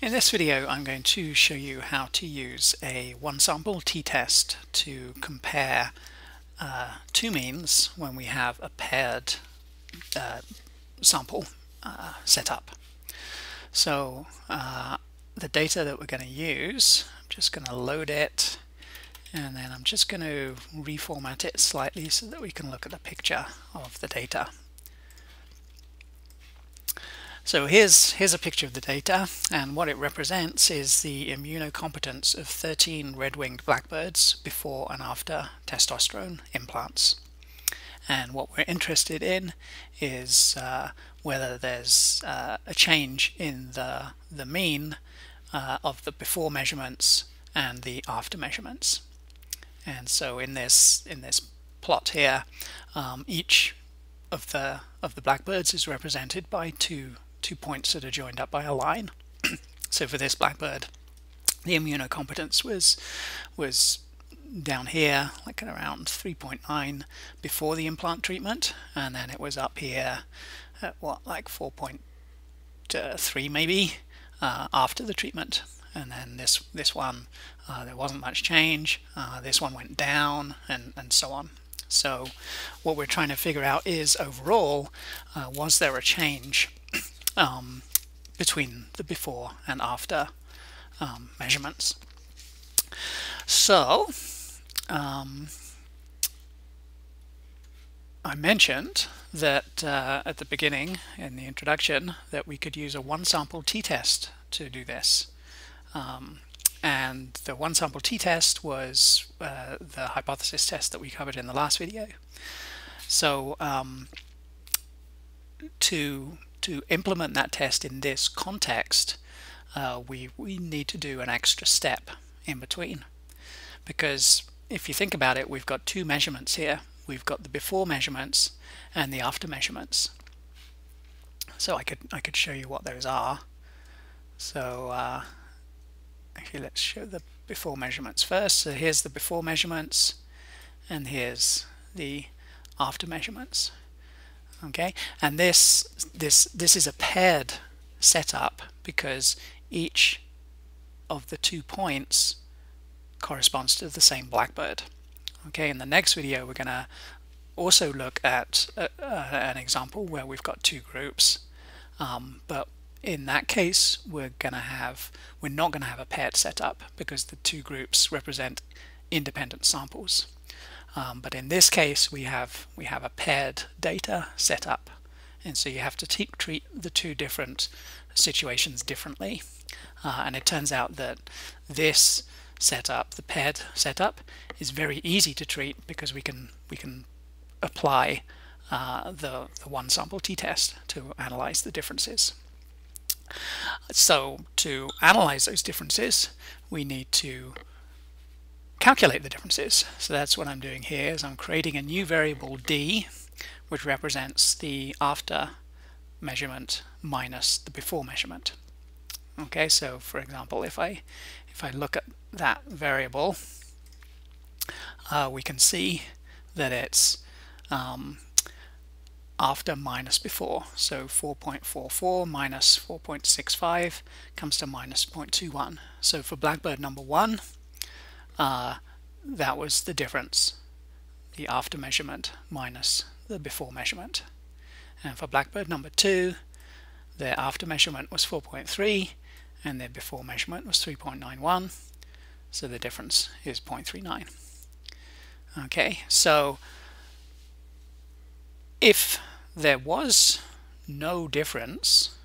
In this video I'm going to show you how to use a one sample t-test to compare uh, two means when we have a paired uh, sample uh, set up. So uh, the data that we're going to use, I'm just going to load it and then I'm just going to reformat it slightly so that we can look at the picture of the data. So here's, here's a picture of the data and what it represents is the immunocompetence of 13 red-winged blackbirds before and after testosterone implants. And what we're interested in is uh, whether there's uh, a change in the, the mean uh, of the before measurements and the after measurements. And so in this, in this plot here, um, each of the, of the blackbirds is represented by two two points that are joined up by a line. so for this blackbird, the immunocompetence was was down here, like around 3.9 before the implant treatment, and then it was up here at what, like 4.3 maybe uh, after the treatment. And then this this one, uh, there wasn't much change. Uh, this one went down, and and so on. So what we're trying to figure out is overall, uh, was there a change um, between the before and after um, measurements. So, um, I mentioned that uh, at the beginning in the introduction that we could use a one sample t-test to do this. Um, and the one sample t-test was uh, the hypothesis test that we covered in the last video. So um, to to implement that test in this context, uh, we, we need to do an extra step in between. Because if you think about it, we've got two measurements here. We've got the before measurements and the after measurements. So I could I could show you what those are. So uh, actually let's show the before measurements first. So here's the before measurements and here's the after measurements okay? And this this this is a paired setup because each of the two points corresponds to the same blackbird. Okay? In the next video we're gonna also look at uh, uh, an example where we've got two groups. Um, but in that case we're gonna have we're not gonna have a paired setup because the two groups represent independent samples um, but in this case, we have we have a paired data set up, and so you have to treat the two different situations differently. Uh, and it turns out that this setup, the paired setup, is very easy to treat because we can we can apply uh, the, the one sample t-test to analyze the differences. So to analyze those differences, we need to calculate the differences. So that's what I'm doing here is I'm creating a new variable d which represents the after measurement minus the before measurement. Okay, so for example, if I if I look at that variable, uh, we can see that it's um, after minus before. So 4.44 minus 4.65 comes to minus 0.21. So for Blackbird number one, uh, that was the difference, the after measurement minus the before measurement. And for Blackbird number 2, their after measurement was 4.3 and their before measurement was 3.91, so the difference is 0.39. Okay, so if there was no difference,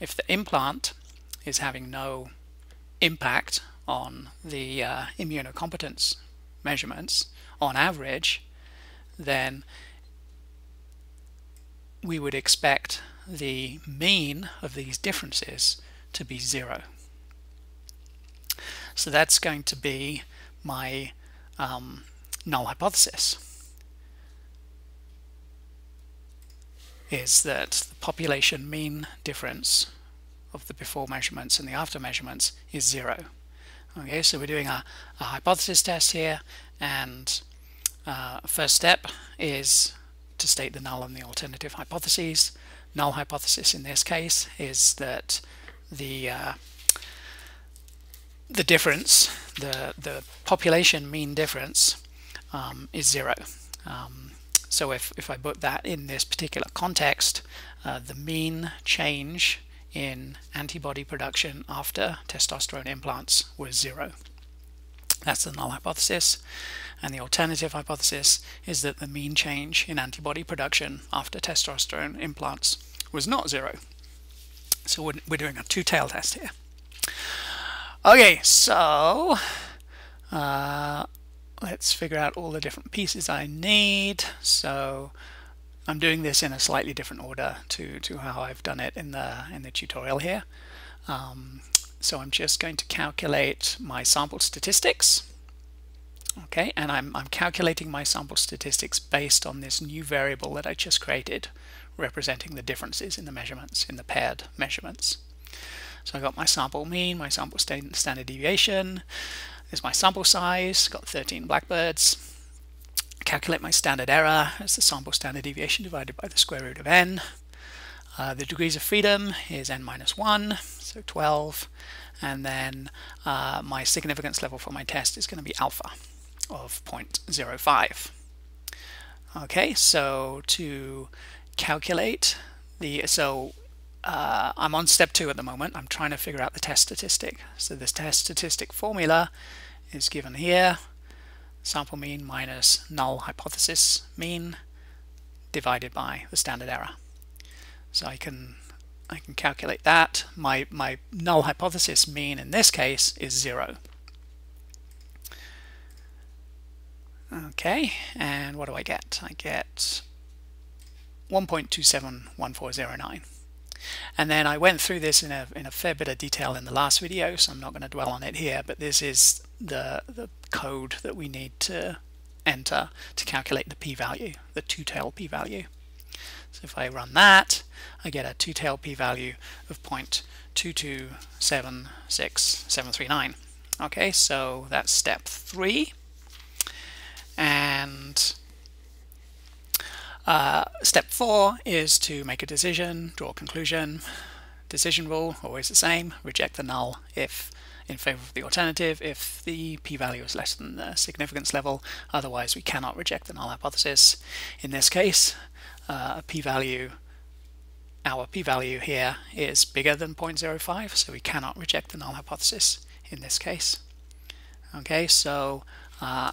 if the implant is having no impact on the uh, immunocompetence measurements on average, then we would expect the mean of these differences to be zero. So that's going to be my um, null hypothesis. is that the population mean difference of the before measurements and the after measurements is zero. Okay, so we're doing a, a hypothesis test here, and uh, first step is to state the null and the alternative hypotheses. Null hypothesis in this case is that the uh, the difference, the the population mean difference, um, is zero. Um, so if if I put that in this particular context, uh, the mean change in antibody production after testosterone implants was zero. That's the null hypothesis. And the alternative hypothesis is that the mean change in antibody production after testosterone implants was not zero. So we're, doing a two-tail test here. Okay, so uh, let's figure out all the different pieces I need. So I'm doing this in a slightly different order to, to how I've done it in the in the tutorial here. Um, so I'm just going to calculate my sample statistics. Okay, and I'm, I'm calculating my sample statistics based on this new variable that I just created, representing the differences in the measurements, in the paired measurements. So I got my sample mean, my sample standard deviation, there's my sample size, got 13 blackbirds. Calculate my standard error as the sample standard deviation divided by the square root of n. Uh, the degrees of freedom is n minus 1, so 12. And then uh, my significance level for my test is going to be alpha of 0.05. Okay, so to calculate the, so uh, I'm on step two at the moment. I'm trying to figure out the test statistic. So this test statistic formula is given here. Sample mean minus null hypothesis mean divided by the standard error. So I can I can calculate that. My, my null hypothesis mean in this case is zero. Okay, and what do I get? I get 1.271409. And then I went through this in a, in a fair bit of detail in the last video, so I'm not going to dwell on it here, but this is the, the code that we need to enter to calculate the p-value, the two-tail p-value. So if I run that, I get a two-tail p-value of 0.2276739. Okay, so that's step three. And uh, step four is to make a decision, draw a conclusion. Decision rule, always the same, reject the null if in favor of the alternative if the p-value is less than the significance level. Otherwise, we cannot reject the null hypothesis. In this case, uh, a p-value, our p-value here is bigger than 0.05, so we cannot reject the null hypothesis in this case. Okay, so uh,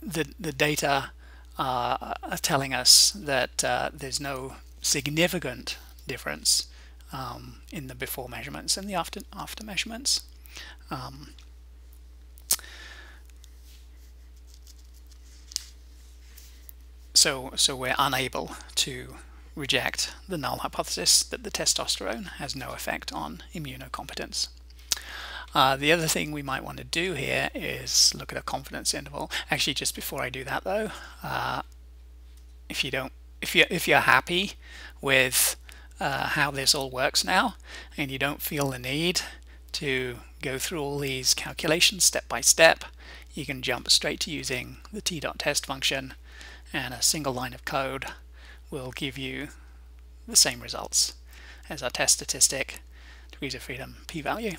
the, the data uh, are telling us that uh, there's no significant difference um, in the before measurements and the after after measurements. Um, so so we're unable to reject the null hypothesis that the testosterone has no effect on immunocompetence. Uh, the other thing we might want to do here is look at a confidence interval. Actually, just before I do that though, uh, if you don't, if you if you're happy with uh, how this all works now, and you don't feel the need to go through all these calculations step by step, you can jump straight to using the t.test function, and a single line of code will give you the same results as our test statistic, degrees of freedom, p-value.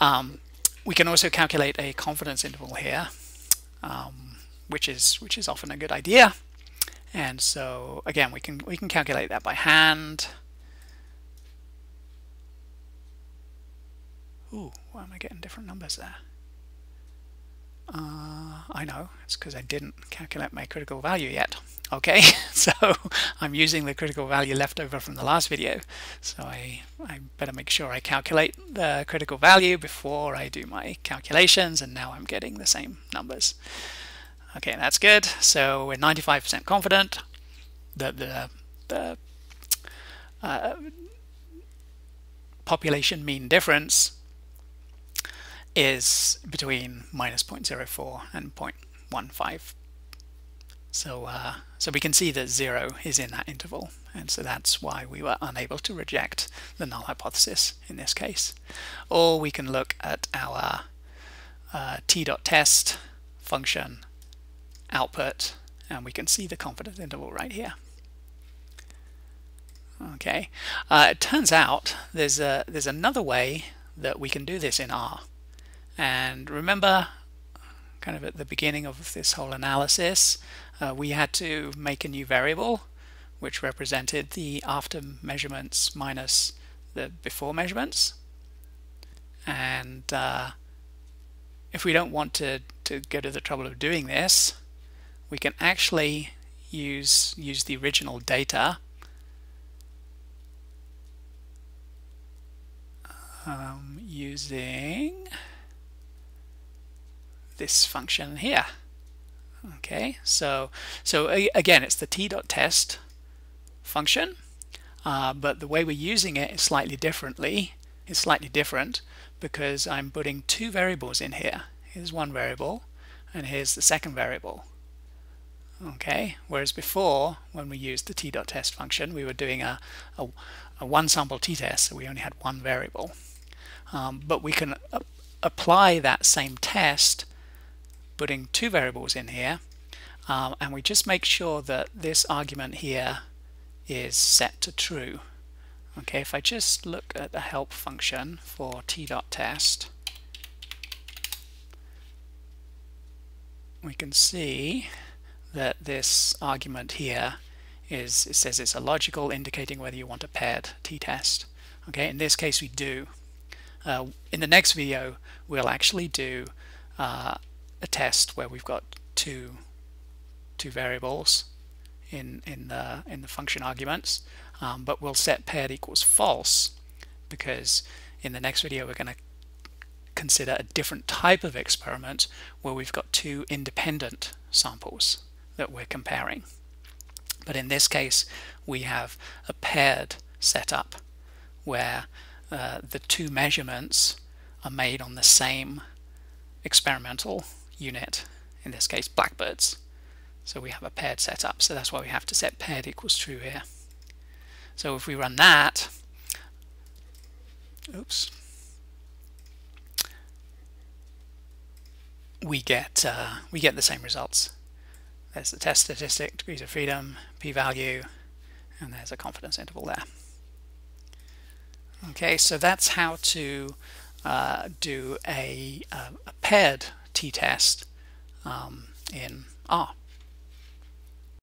Um, we can also calculate a confidence interval here, um, which is which is often a good idea. And so again, we can we can calculate that by hand. Ooh, why am I getting different numbers there? I know, it's because I didn't calculate my critical value yet. Okay, so I'm using the critical value left over from the last video. So I, I better make sure I calculate the critical value before I do my calculations, and now I'm getting the same numbers. Okay, that's good. So we're 95% confident that the, the uh, population mean difference is between minus 0.04 and 0.15. So, uh, so we can see that zero is in that interval, and so that's why we were unable to reject the null hypothesis in this case. Or we can look at our uh, t.test function output, and we can see the confidence interval right here. Okay, uh, it turns out there's a there's another way that we can do this in R. And remember, kind of at the beginning of this whole analysis, uh, we had to make a new variable which represented the after measurements minus the before measurements. And uh, if we don't want to, to go to the trouble of doing this, we can actually use use the original data um, using this function here. Okay, so so again, it's the t.test function, uh, but the way we're using it is slightly differently. It's slightly different because I'm putting two variables in here. Here's one variable, and here's the second variable. Okay, whereas before, when we used the t.test function, we were doing a, a, a one sample t-test, so we only had one variable. Um, but we can apply that same test putting two variables in here um, and we just make sure that this argument here is set to true. Okay if I just look at the help function for t.test we can see that this argument here is it says it's a logical indicating whether you want a paired t-test okay in this case we do. Uh, in the next video we'll actually do uh, a test where we've got two two variables in in the in the function arguments um, but we'll set paired equals false because in the next video we're going to consider a different type of experiment where we've got two independent samples that we're comparing. But in this case we have a paired setup where uh, the two measurements are made on the same experimental unit, in this case blackbirds. So we have a paired setup, so that's why we have to set paired equals true here. So if we run that, oops, we get uh, we get the same results. There's the test statistic, degrees of freedom, p-value, and there's a confidence interval there. Okay, so that's how to uh, do a, a, a paired t-test um, in R.